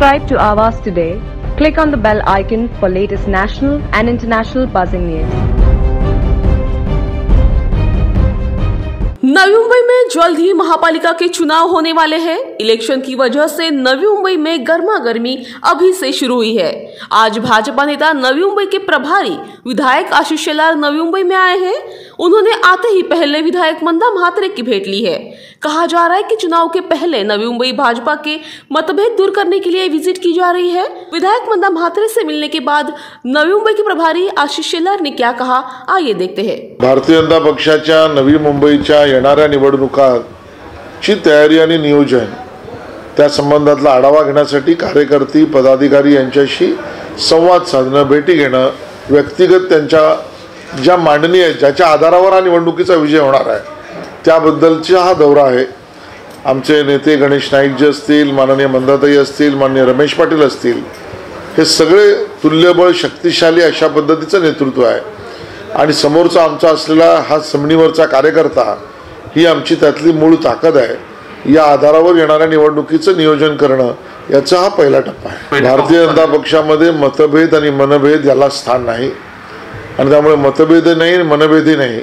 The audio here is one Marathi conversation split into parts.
Subscribe to Avas today. Click on the bell icon for latest national and international buzzing news. Navi Mumbai में जल्द ही महापालिका के चुनाव होने वाले हैं इलेक्शन की वजह से नवी मुंबई में गर्मा गर्मी अभी से शुरू हुई है आज भाजपा नेता नवी मुंबई के प्रभारी विधायक आशीष शेलार नवी मुंबई में आए हैं उन्होंने आते ही पहले विधायक मंदा महात्रे की भेंट ली है। कहा जा रहा है कि चुनाव के पहले नवी मुंबई भाजपा के मतभेद दूर करने के लिए विज़िट की जा रही है। विधायक मंदा महात्रे से मिलने के बाद नवी मुंबई के प्रभारी आशीष शेलार ने क्या कहा, आइए देखते हैं। भारतीय जनता पक्षाच्या नवी मुंबईच्या येणाऱ्या तयारी नियोजन, त्या संबंधातला आढावा घेण्यासाठी कार्यकर्ते, पदाधिकारी संवाद साधणं, भेटी घेणं, व्यक्तिगत ज्या मांडणी आहेत ज्याच्या आधारावर हा निवडणुकीचा विजय होणार आहे त्याबद्दलचा हा दौरा आहे. आमचे नेते गणेश नाईक जे असतील माननीय मंदाताई असतील माननीय रमेश पाटील असतील हे सगळे तुल्यबळ शक्तिशाली अशा पद्धतीचं नेतृत्व आहे. आणि समोरचा आमचा असलेला हा समणीवरचा कार्यकर्ता ही आमची त्यातली मूळ ताकद आहे. या आधारावर येणाऱ्या निवडणुकीचं नियोजन करणं याचा हा पहिला टप्पा आहे. भारतीय जनता पक्षामध्ये मतभेद आणि मनभेद याला स्थान नाही. आणि त्यामुळे मतभेद नाही आणि मनभेदही नाही.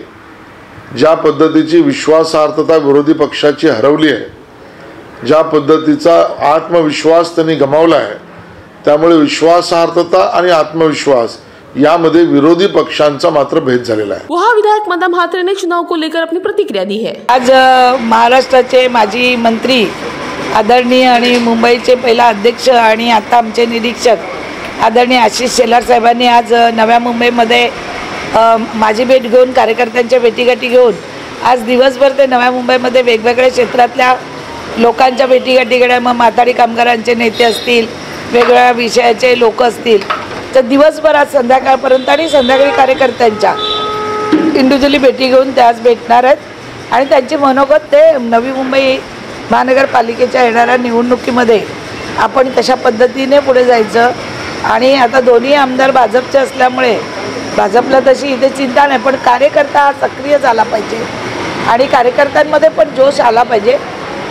ज्या पद्धतीची विश्वासार्हता विरोधी पक्षाची हरवली आहे ज्या पद्धतीचा आत्मविश्वास त्यांनी गमावला आहे त्यामुळे विश्वासार्हता आणि आत्मविश्वास यामध्ये विरोधी पक्षांचा मात्र भेद झालेला आहे. वहाँ विधायक मंदा महात्रे ने चुनाव को लेकर अपनी प्रतिक्रिया दी है. आज महाराष्ट्राचे माजी मंत्री आदरणीय आणि मुंबईचे पहिला अध्यक्ष आणि आता आमचे निरीक्षक आदरणीय आशिष शेलार साहेबांनी आज नव्या मुंबईमध्ये माझी भेट घेऊन कार्यकर्त्यांच्या भेटीगाठी घेऊन आज दिवसभर ते नव्या मुंबईमध्ये वेगवेगळ्या क्षेत्रातल्या लोकांच्या भेटीगाठी घेण्या मग माथाडी कामगारांचे नेते असतील वेगवेगळ्या विषयाचे लोक असतील. तर दिवसभर आज संध्याकाळपर्यंत आणि संध्याकाळी कार्यकर्त्यांच्या इंडिव्हिज्युअली भेटी घेऊन ते आज भेटणार आहेत. आणि त्यांची मनोगत ते नवी मुंबई महानगरपालिकेच्या येणाऱ्या निवडणुकीमध्ये आपण तशा पद्धतीने पुढे जायचं. आणि आता दोन्ही आमदार भाजपचे असल्यामुळे भाजपला तशी इथे चिंता नाही पण कार्यकर्ता हा सक्रिय झाला पाहिजे. आणि कार्यकर्त्यांमध्ये पण जोश आला पाहिजे.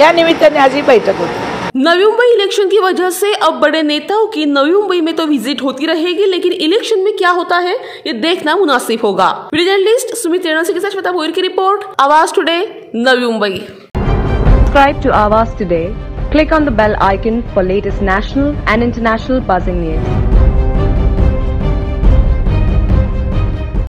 या निमित्ताने आज ही बैठक होती. नवी मुंबई इलेक्शन की वजह से अब बड़े नेताओं की नवी मुंबई में तो विजिट होती रहेगी लेकिन इलेक्शन में क्या होता है ये देखना मुनासिब होगा। जर्नलिस्ट सुमित रेणुसी के साथ श्वेता भोईर की report Awaaz today Navi Mumbai. Subscribe to Avas today. Click on the bell icon for latest national and international buzzing news.